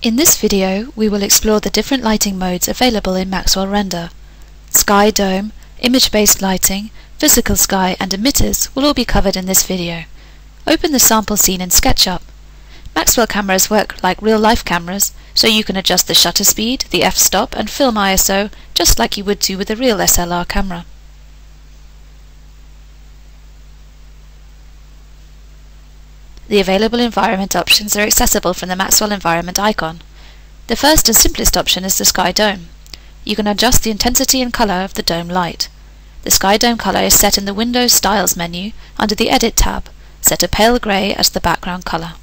In this video, we will explore the different lighting modes available in Maxwell Render. Sky dome, image-based lighting, physical sky and emitters will all be covered in this video. Open the sample scene in SketchUp. Maxwell cameras work like real-life cameras, so you can adjust the shutter speed, the f-stop and film ISO just like you would do with a real SLR camera. The available environment options are accessible from the Maxwell environment icon. The first and simplest option is the sky dome. You can adjust the intensity and color of the dome light. The sky dome color is set in the Windows Styles menu under the Edit tab. Set a pale gray as the background color.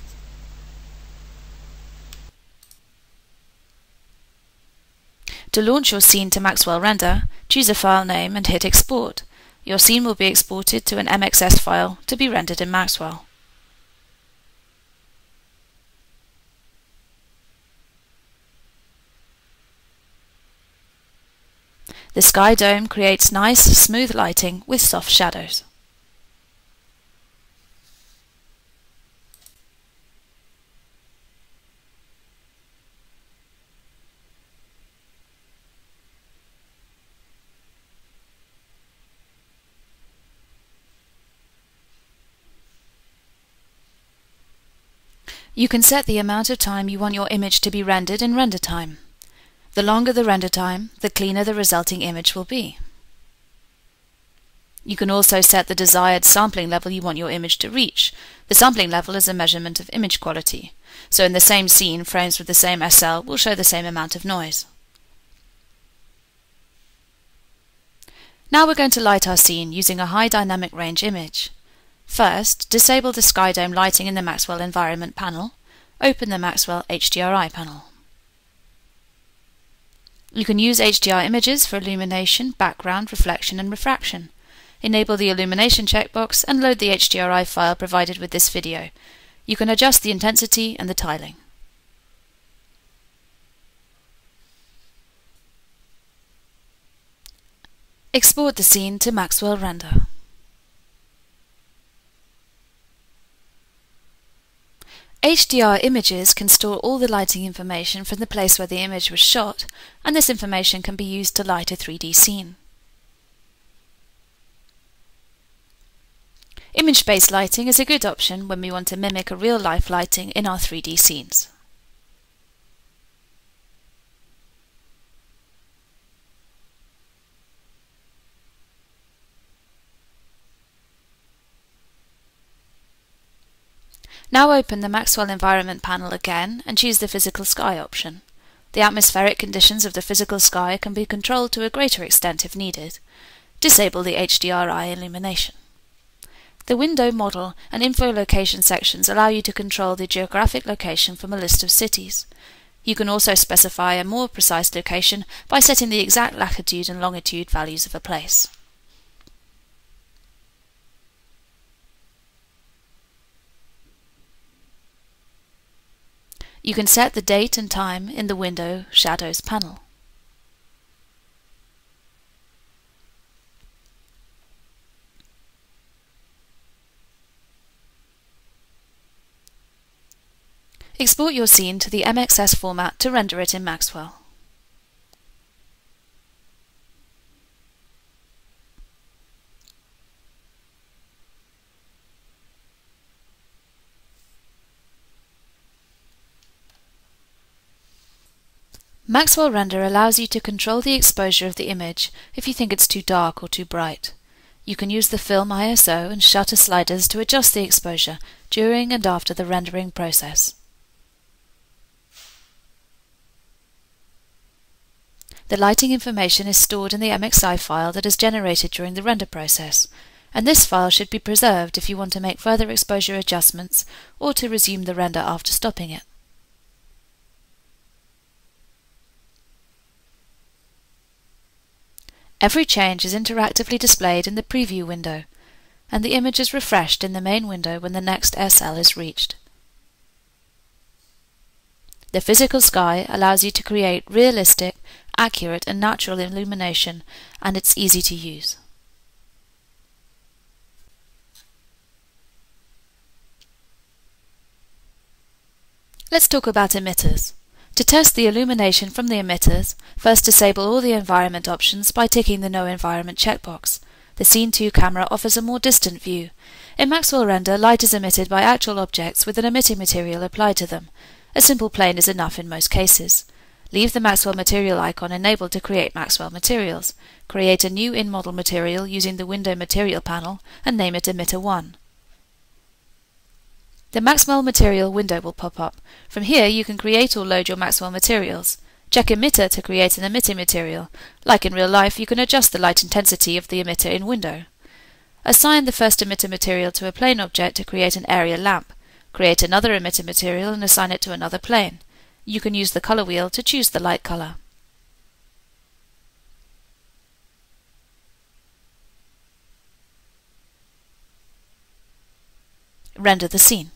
To launch your scene to Maxwell Render, choose a file name and hit Export. Your scene will be exported to an MXS file to be rendered in Maxwell. The sky dome creates nice, smooth lighting with soft shadows. You can set the amount of time you want your image to be rendered in render time. The longer the render time, the cleaner the resulting image will be. You can also set the desired sampling level you want your image to reach. The sampling level is a measurement of image quality. So in the same scene, frames with the same SL will show the same amount of noise. Now we're going to light our scene using a high dynamic range image. First, disable the sky dome lighting in the Maxwell Environment panel. Open the Maxwell HDRI panel. You can use HDR images for illumination, background, reflection and refraction. Enable the illumination checkbox and load the HDRI file provided with this video. You can adjust the intensity and the tiling. Export the scene to Maxwell Render. HDR images can store all the lighting information from the place where the image was shot, and this information can be used to light a 3D scene. Image-based lighting is a good option when we want to mimic a real-life lighting in our 3D scenes. Now open the Maxwell Environment panel again and choose the Physical Sky option. The atmospheric conditions of the physical sky can be controlled to a greater extent if needed. Disable the HDRI illumination. The window model and info location sections allow you to control the geographic location from a list of cities. You can also specify a more precise location by setting the exact latitude and longitude values of a place. You can set the date and time in the Window Shadows panel. Export your scene to the MXS format to render it in Maxwell. Maxwell Render allows you to control the exposure of the image if you think it's too dark or too bright. You can use the film ISO and shutter sliders to adjust the exposure during and after the rendering process. The lighting information is stored in the MXI file that is generated during the render process, and this file should be preserved if you want to make further exposure adjustments or to resume the render after stopping it. Every change is interactively displayed in the preview window, and the image is refreshed in the main window when the next SL is reached. The physical sky allows you to create realistic, accurate and natural illumination, and it's easy to use. Let's talk about emitters. To test the illumination from the emitters, first disable all the environment options by ticking the No Environment checkbox. The Scene 2 camera offers a more distant view. In Maxwell Render, light is emitted by actual objects with an emitting material applied to them. A simple plane is enough in most cases. Leave the Maxwell Material icon enabled to create Maxwell materials. Create a new in-model material using the Window Material panel and name it Emitter 1. The Maxwell Material window will pop up. From here you can create or load your Maxwell materials. Check Emitter to create an emitting material. Like in real life, you can adjust the light intensity of the emitter in Window. Assign the first emitter material to a plane object to create an area lamp. Create another emitter material and assign it to another plane. You can use the color wheel to choose the light color. Render the scene.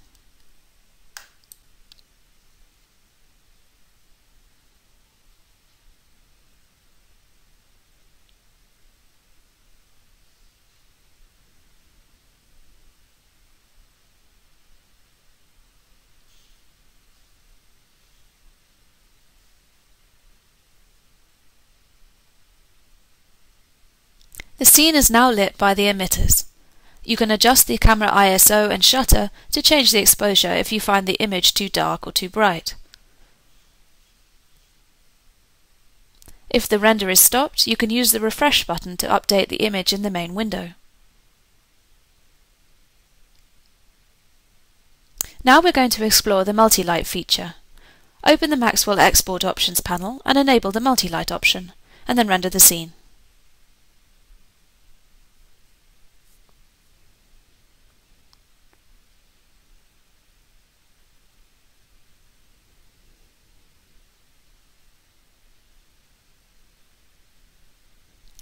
The scene is now lit by the emitters. You can adjust the camera ISO and shutter to change the exposure if you find the image too dark or too bright. If the render is stopped, you can use the refresh button to update the image in the main window. Now we're going to explore the multi-light feature. Open the Maxwell Export Options panel and enable the multi-light option, and then render the scene.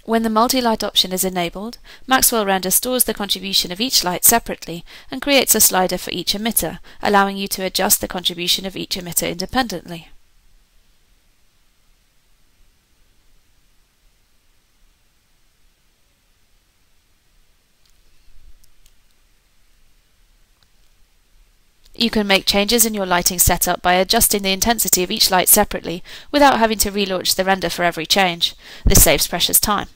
When the multi-light option is enabled, Maxwell Render stores the contribution of each light separately and creates a slider for each emitter, allowing you to adjust the contribution of each emitter independently. You can make changes in your lighting setup by adjusting the intensity of each light separately without having to relaunch the render for every change. This saves precious time.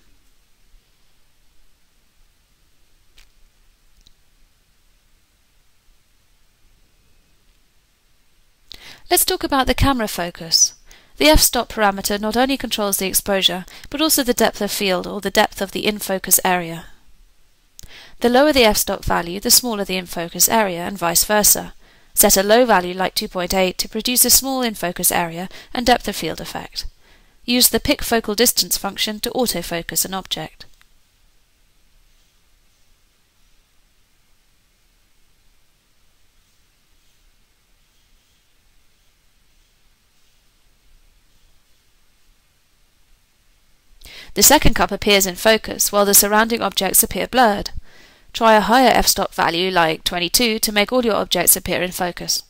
Let's talk about the camera focus. The f-stop parameter not only controls the exposure, but also the depth of field or the depth of the in-focus area. The lower the f-stop value, the smaller the in-focus area, and vice versa. Set a low value like 2.8 to produce a small in-focus area and depth of field effect. Use the pick focal distance function to autofocus an object. The second cup appears in focus, while the surrounding objects appear blurred. Try a higher f-stop value, like 22, to make all your objects appear in focus.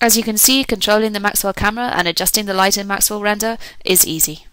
As you can see, controlling the Maxwell camera and adjusting the light in Maxwell Render is easy.